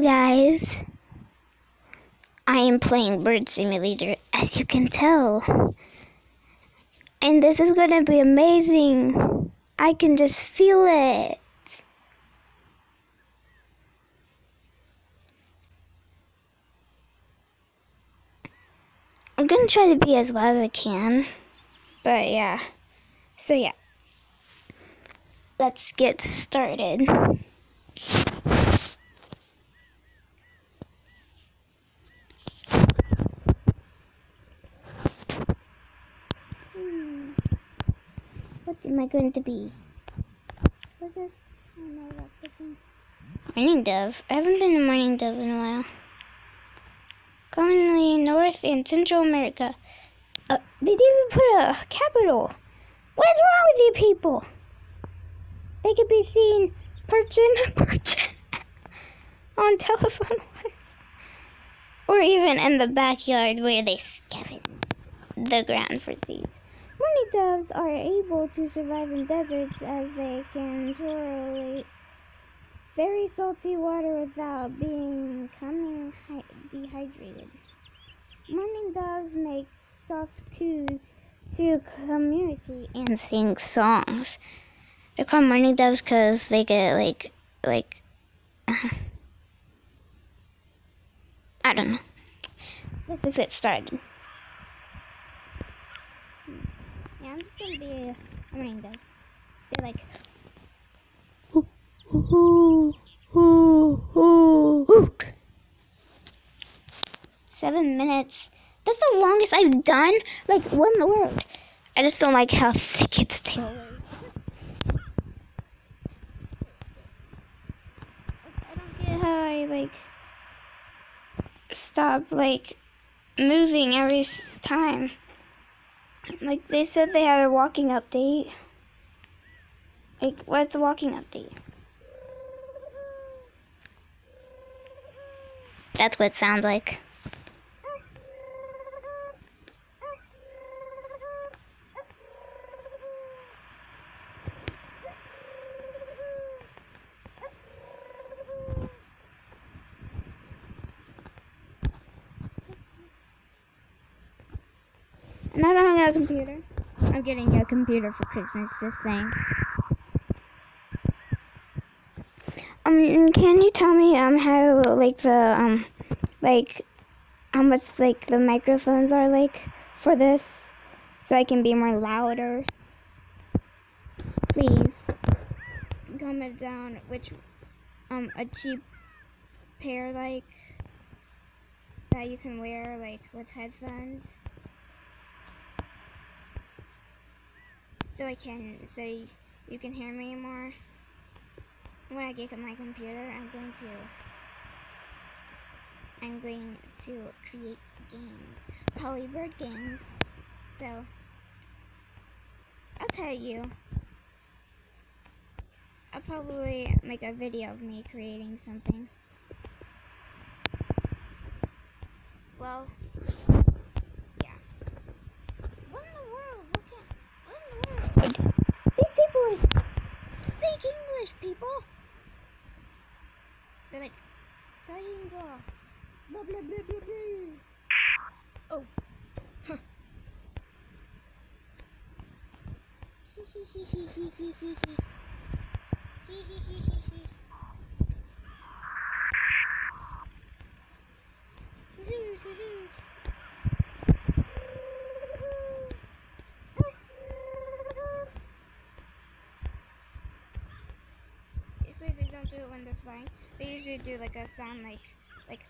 Guys! I am playing Bird Simulator as you can tell. And this is gonna be amazing. I can just feel it. I'm gonna try to be as loud as I can. But yeah. So yeah. Let's get started. Hmm. What am I going to be? What's this? Dove. I haven't been a mourning dove in a while. Commonly in North and Central America. Uh, they didn't even put a capital. What's wrong with you people? They could be seen perching, perching on telephone wires. Or even in the backyard where they scavenge the ground for seeds. Mourning doves are able to survive in deserts as they can tolerate very salty water without becoming hy- dehydrated. Mourning doves make soft coos to communicate and sing songs. They're called mourning doves because they get like like I don't know. Let's just get started. Yeah, I'm just gonna be a dove. They're like Seven minutes. That's the longest I've done. Like, what in the world? I just don't like how thick its tail is. I don't get how I, like, stop, like, moving every time. Like, they said they had a walking update. Like, what's the walking update? That's what it sounds like. And I don't have a computer. I'm getting a computer for Christmas, just saying. Um, can you tell me um how like the um like how much like the microphones are like for this, so I can be more louder? Please comment down which um a cheap pair like that you can wear like with headphones. So I can so you can hear me more when I get on my computer, I'm going to I'm going to create games, probably bird games. So I'll tell you. I'll probably make a video of me creating something. Well, yeah. What in the world? What, can, what in the world? These people are speak English, people. They're like, triangle. Blah, blah, blah, blah, blah. Oh. Huh hee. Hoot, hoot, hoot. Usually they They usually do like a sound like like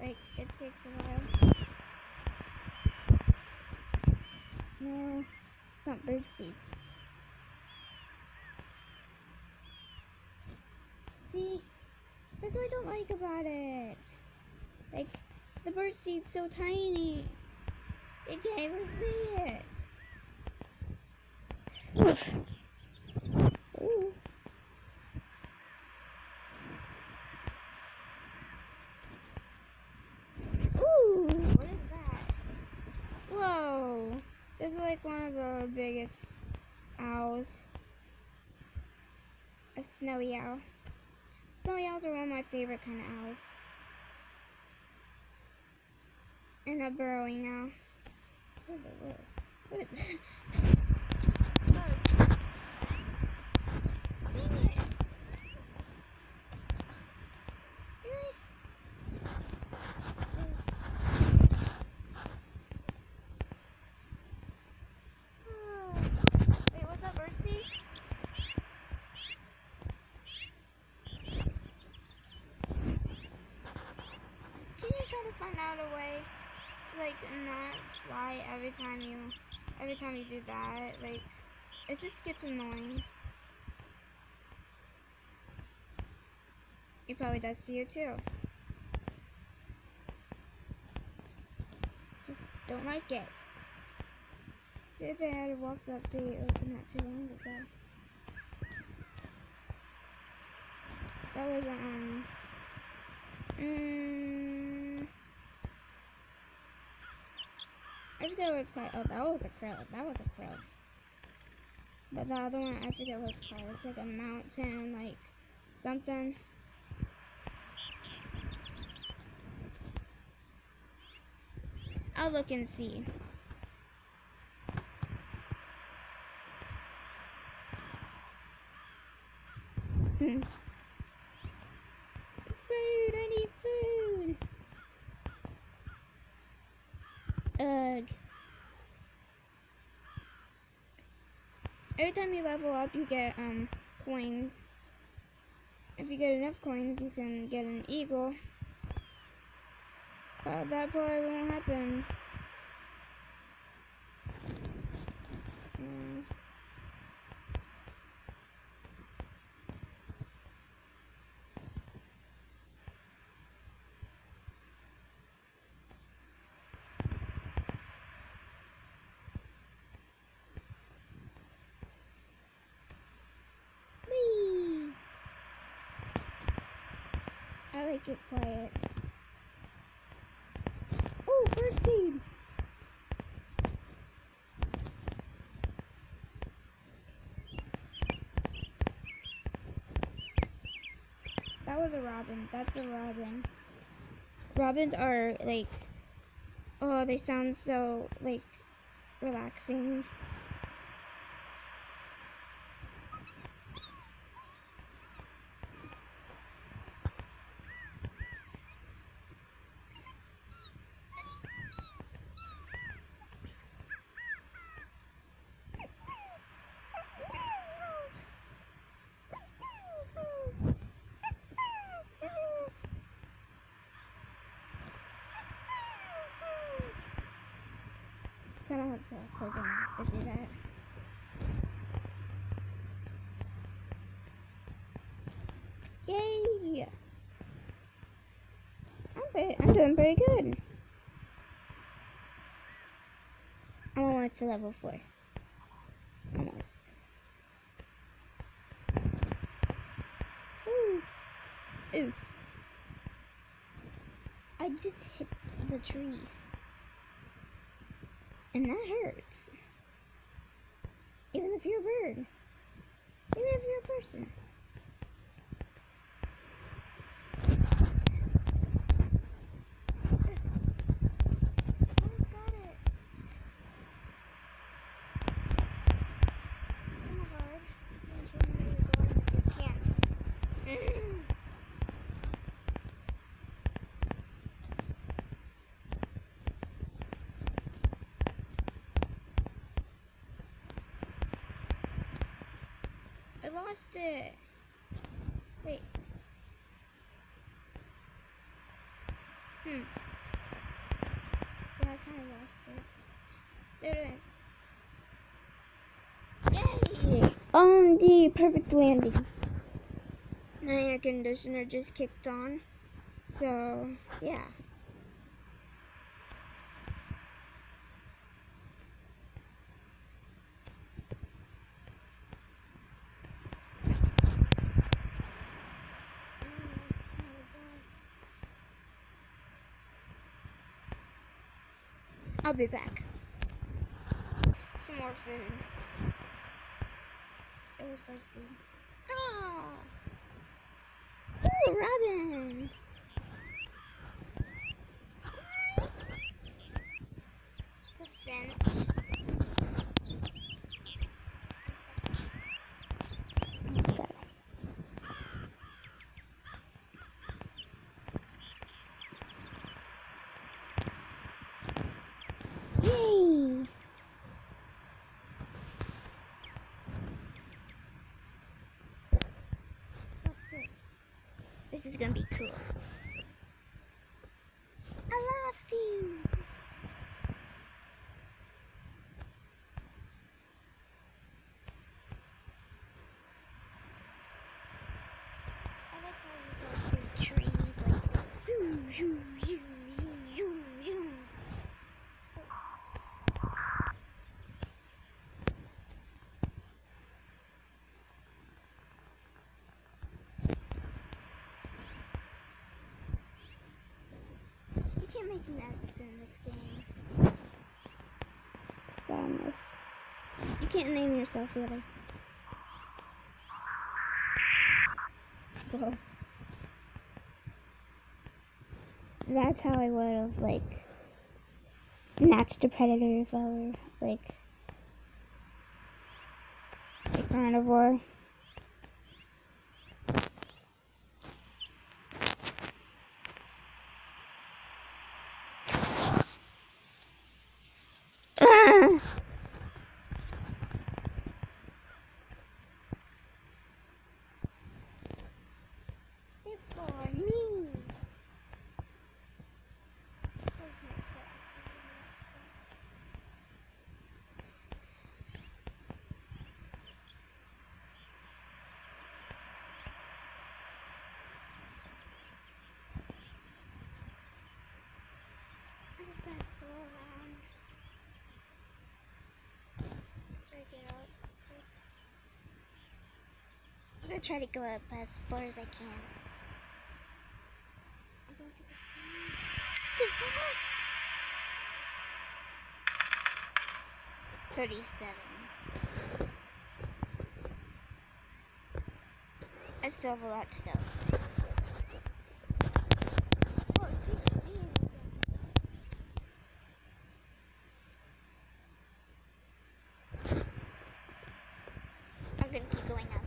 Like, it takes a while. No, it's not birdseed. See? That's what I don't like about it. Like, the birdseed's so tiny. It can't even see it. Snowy owl. Snowy owls are one of my favorite kind of owls. And a burrowing owl. What is it? What is it? Look. Dang it. Really? Oh. Wait, what's up, Birdie? Can you try to find out a way to like not fly every time you every time you do that? Like it just gets annoying. It probably does to you too. Just don't like it. The other day I had to walk up the open not too long ago. That was um mm, I forget what it's called. Oh, that was a crow. That was a crow. But the other one, I forget what it's called. It's like a mountain, like something. I'll look and see. Hmm. Food, I need food. Every time you level up, you get um coins. If you get enough coins, you can get an eagle. But that probably won't happen. Mm. I like it quiet. Oh, birdseed! That was a robin. That's a robin. Robins are like, oh, they sound so like relaxing. Kind of have to close to do that. Yay! I'm very, I'm doing very good. I'm almost to level four. Almost. Ooh. Oof. I just hit the tree. And that hurts. Even if you're a bird. Even if you're a person. Almost got it. Kinda hard. Once you know you're going, but you can't. I lost it. Wait. Hmm. Yeah, I kind of lost it. There it is. Yay! On the perfect landing. My air conditioner just kicked on. So, yeah. I'll be back. Some more food. It was spicy. Ah! Ooh, Robin! It's a finch. Okay. Yay! What's this? This is gonna be cool. I lost you! I like how you go through trees, like zoom, zoom, zoom, zoom, zoom, zoom. You can't nests in this game. Sadness. You can't name yourself either. Whoa. That's how I would have, like, snatched a predator if I were, like, a carnivore. Ah! It's for me. I'm just gonna swirl around. Try to get up. I'm gonna try to go up as far as I can. I'm going to the Thirty-seven. I still have a lot to go. Oh, it keeps seeing me. I'm gonna keep going up.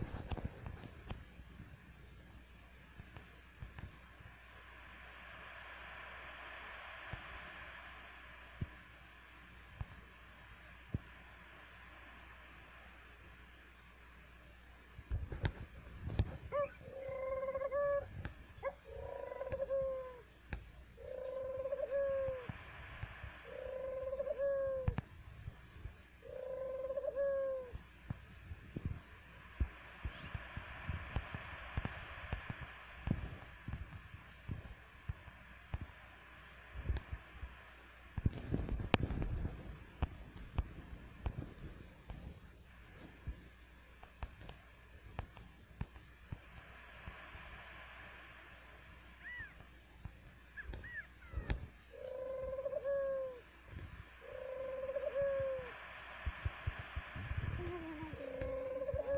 Sometimes when I do that, so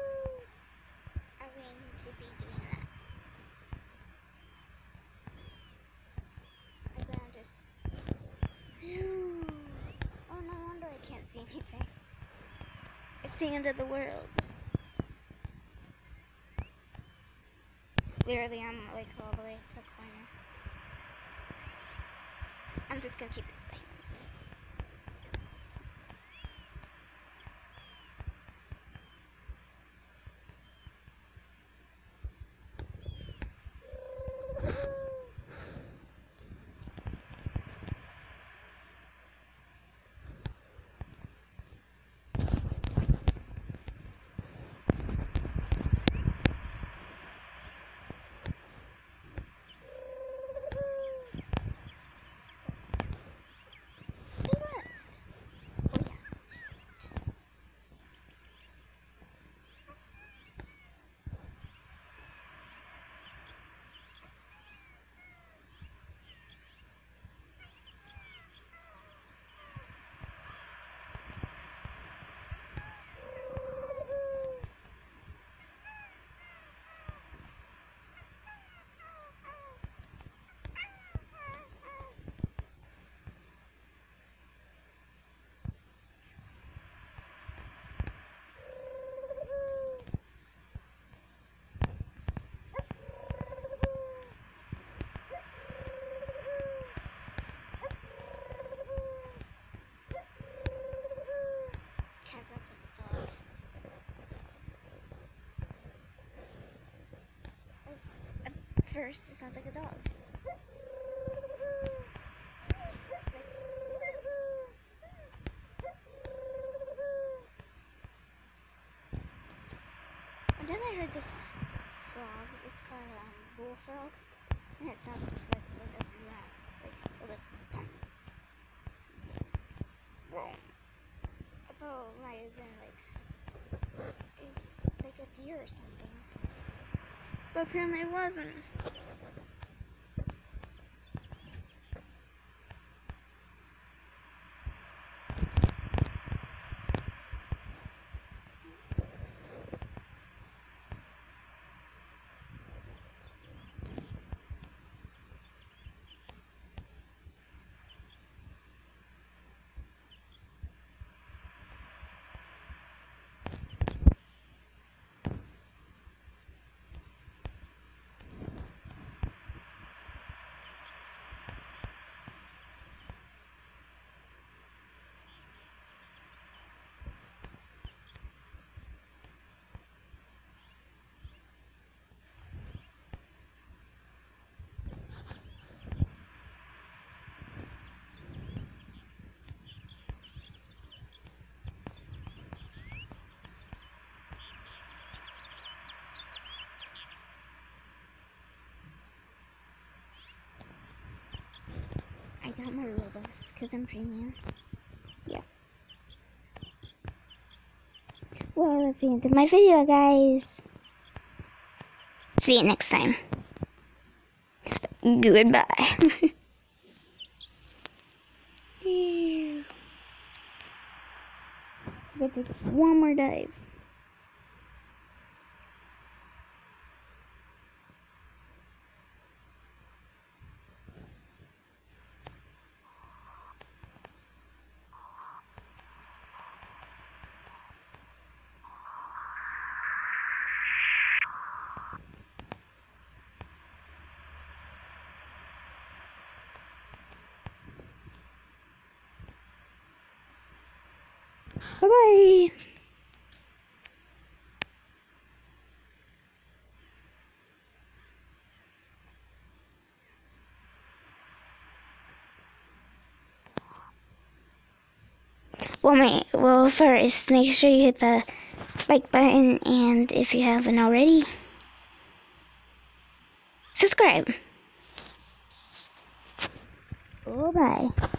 I really need to be doing that. And then I just. Oh, no wonder I can't see anything. It's the end of the world. Literally, I'm like all the way to the corner. I'm just gonna keep it first, it sounds like a dog. And then I heard this frog. It's called um, bullfrog, and it sounds just like a giraffe, like a little pump. I thought it might have been like like a deer or something, but apparently it wasn't. I got my Robux because I'm premium. Yeah. Well, that's the end of my video, guys. See you next time. Goodbye. One more dive. Bye bye. Well, ma- well, first, make sure you hit the like button, and if you haven't already, subscribe. Bye bye.